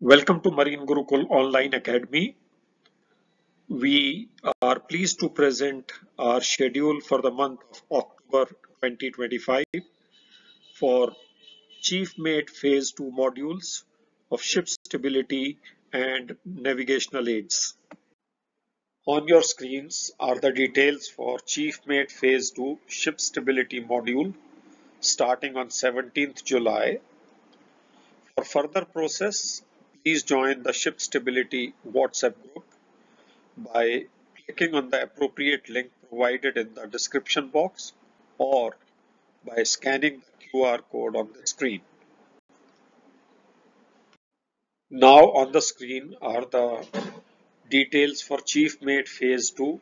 Welcome to Marine Gurukul Online Academy. We are pleased to present our schedule for the month of October 2025 for Chief Mate Phase 2 modules of ship stability and navigational aids. On your screens are the details for Chief Mate Phase 2 ship stability module starting on 17th July. For further process, please join the ship stability WhatsApp group by clicking on the appropriate link provided in the description box or by scanning the QR code on the screen. Now on the screen are the details for Chief Mate Phase 2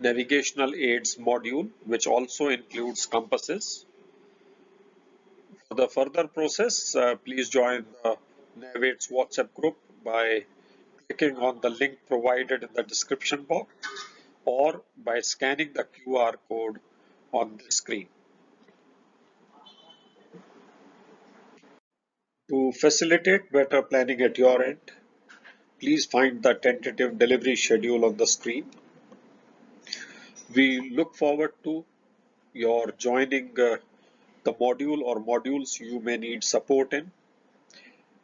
Navigational Aids module which also includes compasses. For the further process, uh, please join the Nav Aids WhatsApp group by clicking on the link provided in the description box or by scanning the QR code on the screen. To facilitate better planning at your end, please find the tentative delivery schedule on the screen. We look forward to your joining uh, the module or modules you may need support in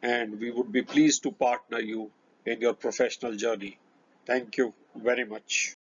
and we would be pleased to partner you in your professional journey. Thank you very much.